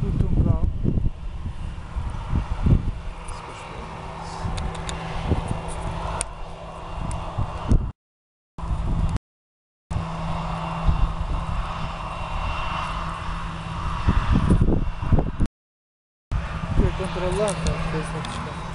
goed doen, bro. Контроланта, то